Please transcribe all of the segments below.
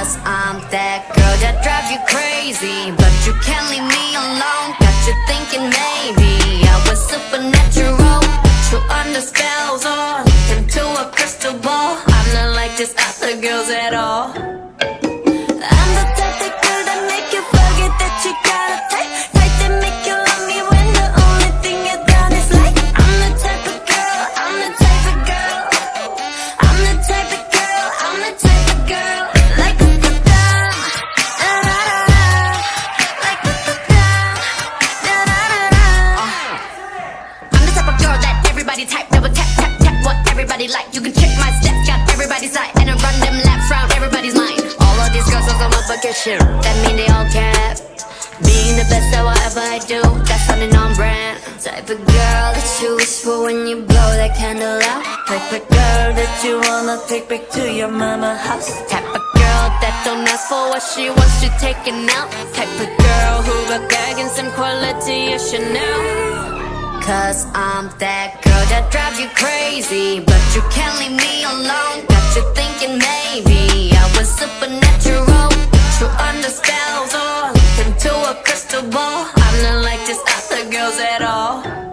Cause I'm that girl that drives you crazy But you can't leave me alone. Got you thinking maybe I was supernatural Put you under spells or Look into a crystal ball. I'm not like just other girls at all. Candle out Type of girl that you wanna take back to your mama house. Type of girl that don't ask for what she wants to taking out. Type of girl who got and some quality of Chanel. Cause I'm that girl that drive you crazy But you can't leave me alone. Got you thinking maybe I was supernatural. Put you under spells or look into a crystal ball. I'm not like these other girls at all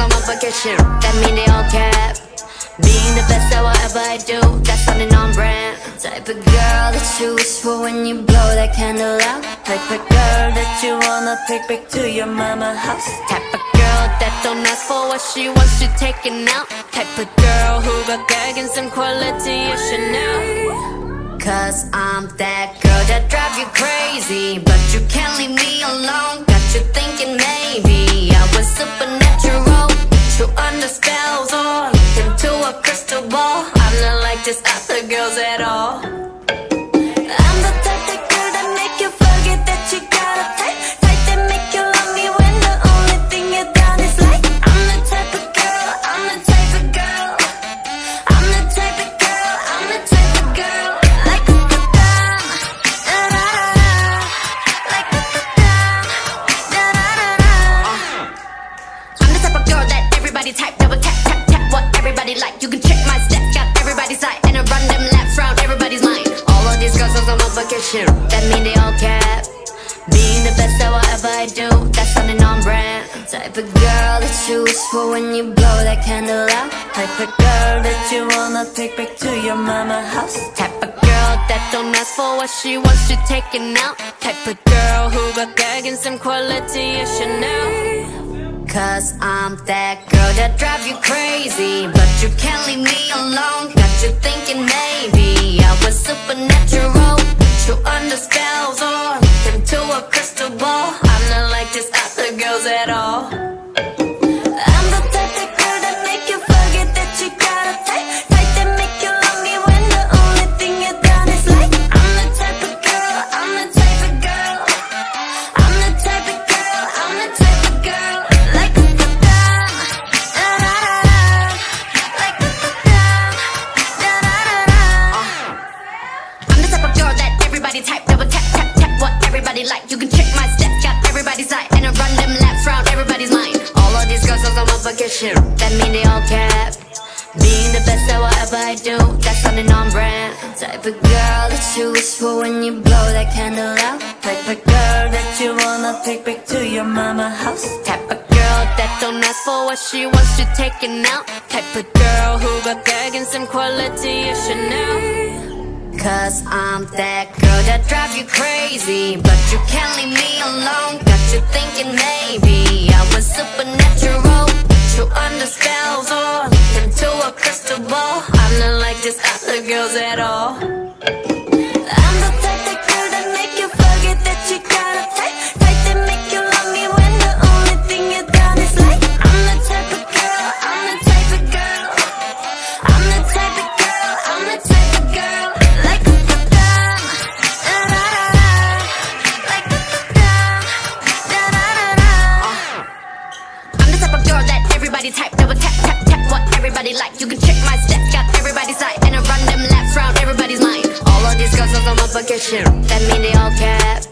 on my bucket shit That mean they all cap being the best at whatever I do, that's sounding on brand. Type of girl that you wish for when you blow that candle out. Type of girl that you wanna take back to your mama house. Type of girl that don't ask for what she wants to taking out. Type of girl who got gag and some quality Chanel. Cause I'm that girl that drive you crazy But you can't leave me alone Got you thinking maybe these other girls at all. I'm the type of girl that make you forget that you got a type Type that make you love me when the only thing you done is like I'm the type of girl, I'm the type of girl. I'm the type of girl, I'm the type of girl. Like a da da da da da Like a da da da I'm the type of girl that everybody type shit That mean they all cap being the best at whatever I do, that's sounding on brand. Type of girl that you wish for when you blow that candle out. Type of girl that you wanna take back to your mama house. Type of girl that don't ask for what she wants to taking out. Type of girl who got gag and some quality of Chanel. Cause I'm that girl that drive you crazy But you can't leave me alone Got you thinking maybe I was supernatural You under spells or into a crystal ball. I'm not like these girl that you wish for when you blow that candle out. Type of girl that you wanna take back to your mama house. Type of girl that don't ask for what she wants to taking out. Type of girl who got gag and some quality of Chanel. Cause I'm that girl that drive you crazy But you can't leave me alone Got you thinking maybe I was supernatural Put you under spells or oh. look into a crystal ball I'm not like these other girls at all My steps got everybody's side And I run them laps round everybody's mind All of these girls are on my vacation That mean they all cap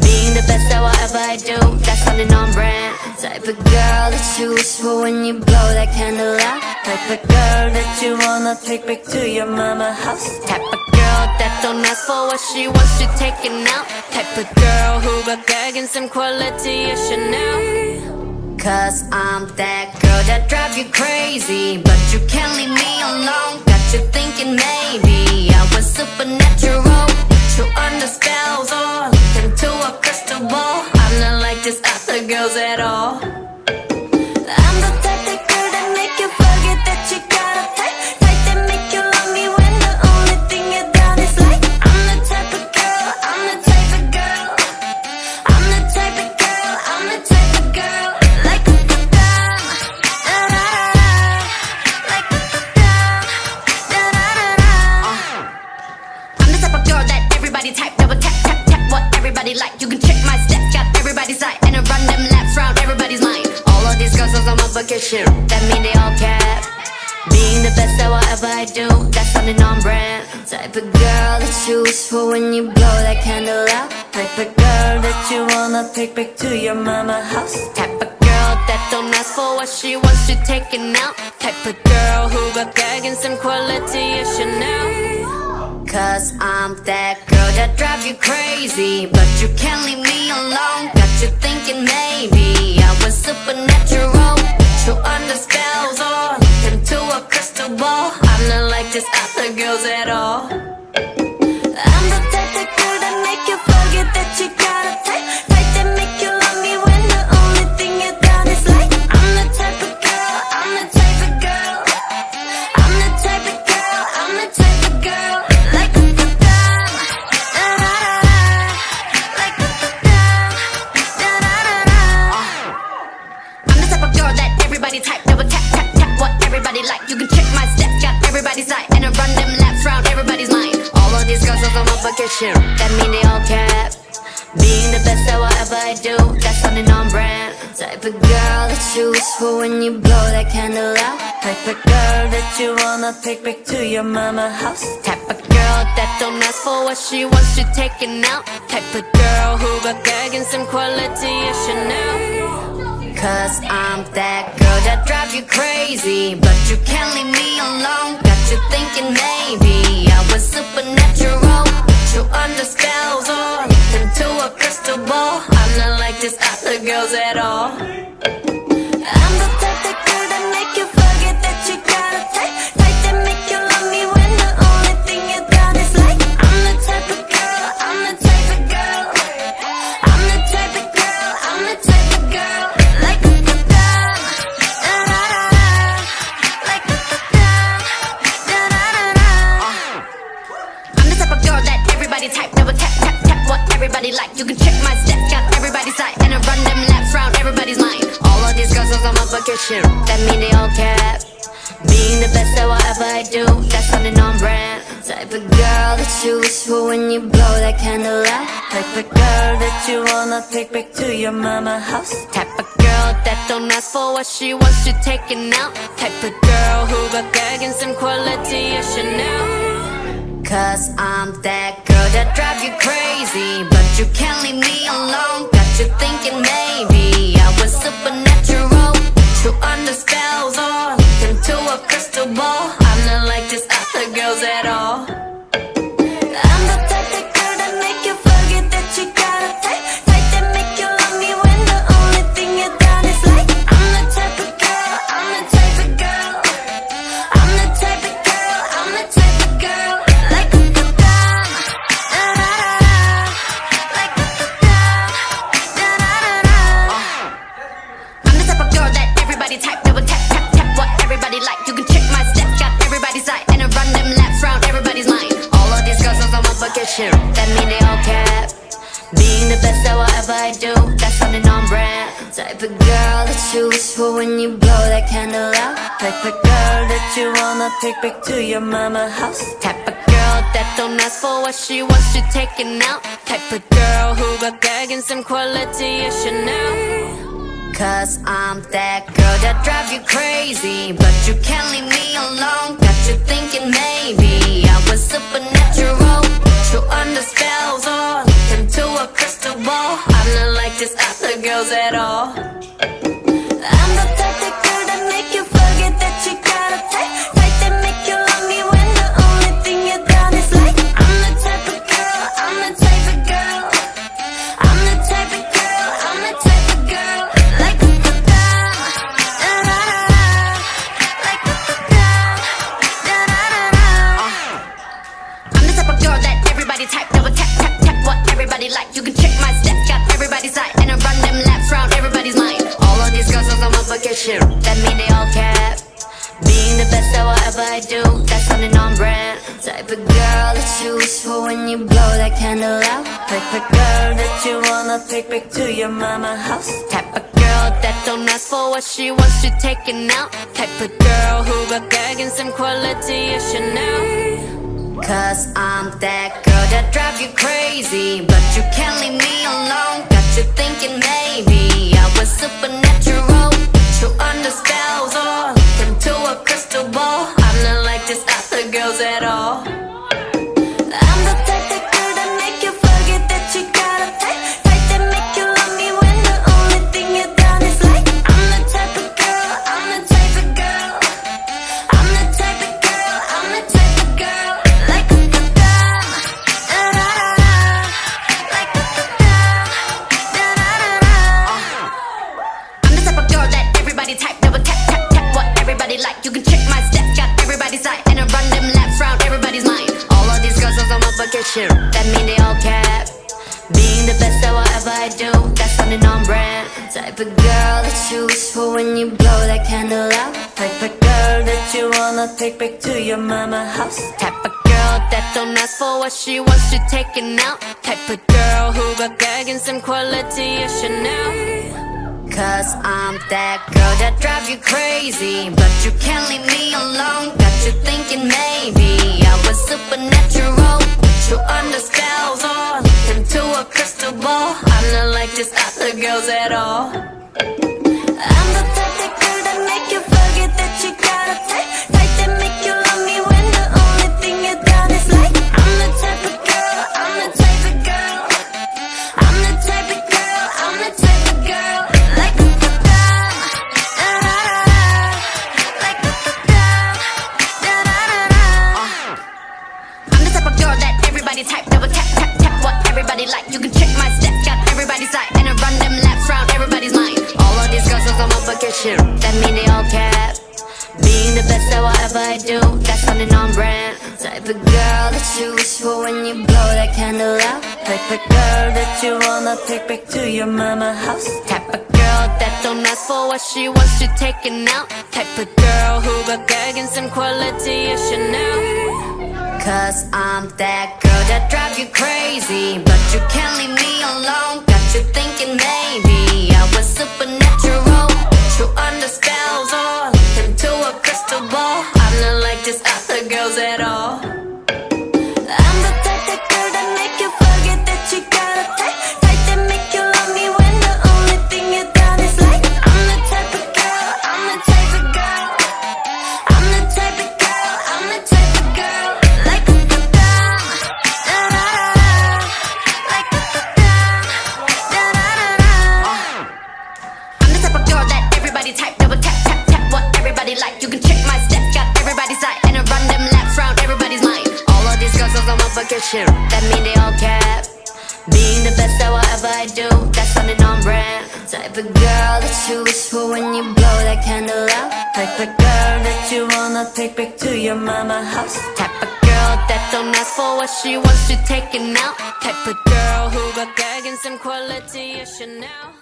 Being the best at whatever I do That's something on brand Type of girl that you wish for when you blow that candle out. Type of girl that you wanna take back to your mama house. Type of girl that don't ask for what she wants, she taking now. Type of girl who got gagging some quality, you should Cause I'm that girl that drive you crazy. Type of girl that don't ask for what she wants, you taking out. Type of girl who got gag and some quality of Chanel. Cause I'm that girl that drives you crazy But you can't leave me alone. Got you thinking maybe I was supernatural Put you under spells or look into a crystal ball. I'm not like these other girls at all. I'm the I do, that's something on brand Type of girl that you wish for when you blow that candle out. Type of girl that you wanna take back to your mama house. Type of girl that don't ask for what she wants, you taking out. Type of girl who got gag and some quality of Chanel. Cause I'm that girl that drives you crazy But you can't leave me alone. Got you thinking maybe I was supernatural girls at all. I'm the type of girl that make you forget that you got a type Type that make you love me when the only thing you done is like. I'm the type of girl, I'm the type of girl. I'm the type of girl, I'm the type of girl. Like da da da, da da da da Like da da da, da. Da da da I'm the type of girl that everybody type. Double tap, tap, tap what everybody like. You can check my stats, got everybody's side And I run them laps round everybody's mind. All of these girls on my vacation That mean they all cap Being the best at whatever I do That's something on brand Type of girl that you wish for when you blow that candle out Type of girl that you wanna take back to your mama house. Type of girl that don't ask for what she wants, you taking out. Type of girl who got gag and some quality of Chanel. Cause I'm that girl that drive you crazy But you can't leave me alone. Got you thinking maybe I was supernatural. Put you under spells or look into a crystal ball Type of girl that you wanna take back to your mama house. Type of girl that don't ask for what she wants, you taking out. Type of girl who got gag some quality of Chanel. Cause I'm that girl that drive you crazy But you can't leave me alone. Got you thinking maybe I was supernatural. Put you under spells or look into a crystal ball. I'm not like these other girls at all. Vacation, that mean they all cap. Being the best at whatever I do, that's something on brand. Type of girl that you wish for when you blow that candle out. Type of girl that you wanna take back to your mama house. Type of girl that don't ask for what she wants to taking out. Type of girl who got gag and some quality of Chanel. Cause I'm that girl that drive you crazy But you can't leave me alone Type of girl that you wish for when you blow that candle out. Type of girl that you wanna take back to your mama house. Type of girl that don't ask for what she wants to taking out. Type of girl who got gag and some quality of Chanel. Cause I'm that girl that drive you crazy But you can't leave me alone Got you thinking maybe I was supernatural You under spells uh, or look into a crystal ball. I'm not like these other girls at all Type of girl that you wish for when you blow that candle out. Type of girl that you wanna take back to your mama house. Type of girl that don't ask for what she wants to taking out. Type of girl who got gag and some quality of Chanel. Cause I'm that girl that drive you crazy But you can't leave me alone Got you thinking maybe I was supernatural Put you under spells or look into a crystal ball I'm not like these other girls at vacation That mean they all cap being the best at whatever I do, that's something on brand. Type of girl that you wish for when you blow that candle out. Type of girl that you wanna take back to your mama house. Type of girl that don't ask for what she wants to taking out. Type of girl who got gag and some quality of Chanel.